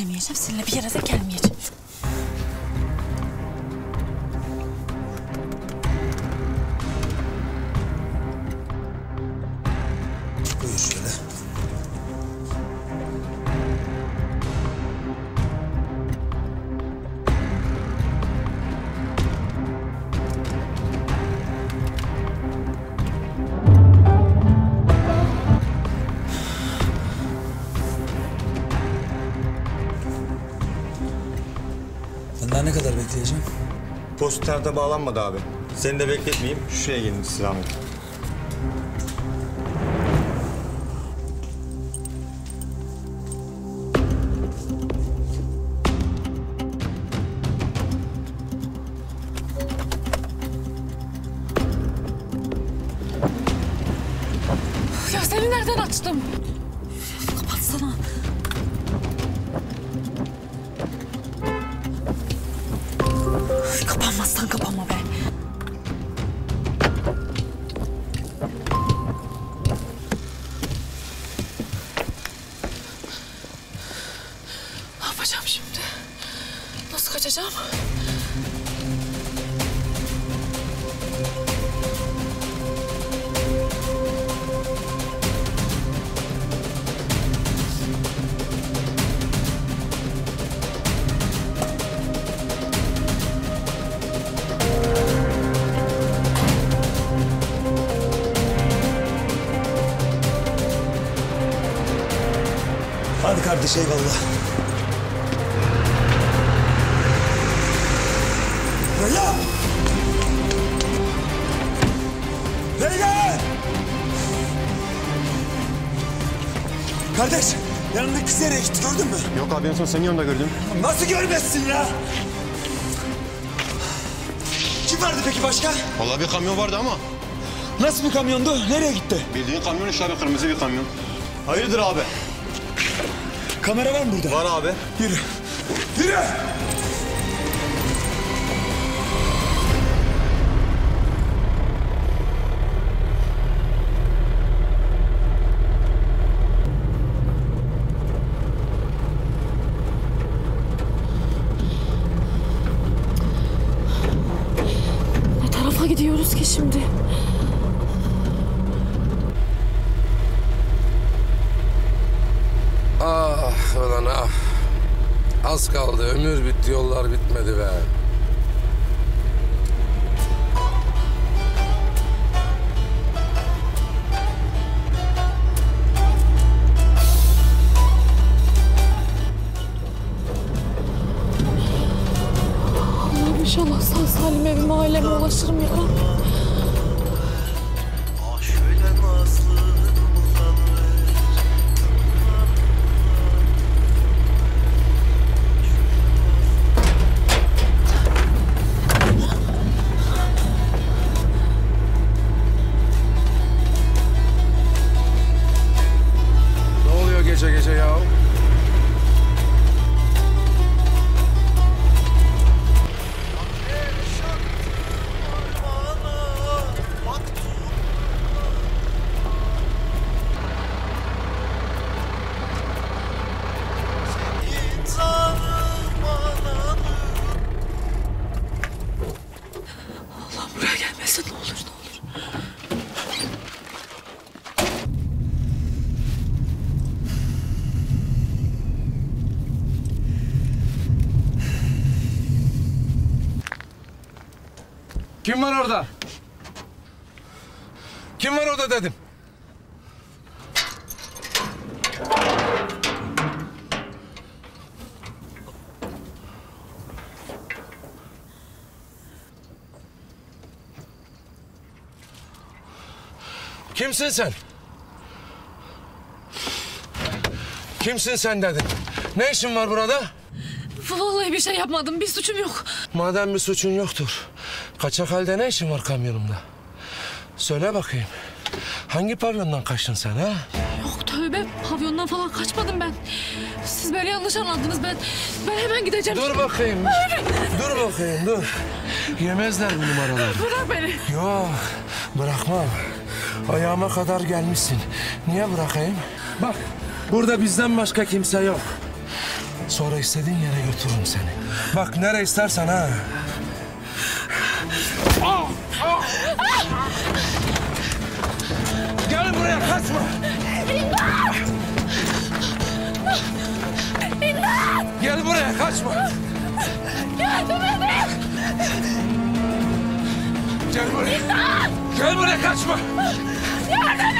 demeyeceğim. Seninle bir yere de gelmeyeceğim. Daha ne kadar bekleyeceğim? Posterde bağlanmadı abi. Seni de bekletmeyeyim. Şuraya gelin. Ya seni nereden açtım? Kapanmazsan kapanma be. Ne yapacağım şimdi? Nasıl kaçacağım? Kardeş eyvallah. Leyla! Leyla! Kardeş, yanındaki kız nereye gitti gördün mü? Yok abi en son senin yanında gördüm. Nasıl görmezsin ya? Kim vardı peki başka? Vallahi bir kamyon vardı ama Nasıl bir kamyondu? Nereye gitti? bildiğin kamyon işte abi kırmızı bir kamyon. Hayırdır abi? Kamera var mı burada? Var abi. Yürü. Yürü! Az kaldı ömür bitti yollar bitmedi be. İnşallah sağ salim evime aileme ulaşırım ya. Ah Kim var orada? Kim var orada dedim. Kimsin sen? Kimsin sen dedim. Ne işin var burada? Vallahi bir şey yapmadım bir suçum yok. Madem bir suçun yoktur. Kaçak halde ne işin var kamyonumda? Söyle bakayım. Hangi pavyondan kaçtın sen ha? Yok tövbe pavyondan falan kaçmadım ben. Siz beni yanlış anladınız ben. Ben hemen gideceğim. Dur bakayım. dur bakayım dur. Yemezler bu numaraları. Bırak beni. Yok bırakmam. Ayağıma kadar gelmişsin. Niye bırakayım? Bak burada bizden başka kimse yok. Sonra istediğin yere götürürüm seni. Bak nereye istersen ha. Gel buraya kaçma. Gel buraya kaçma. Gel buraya. Gel buraya kaçma. Yardım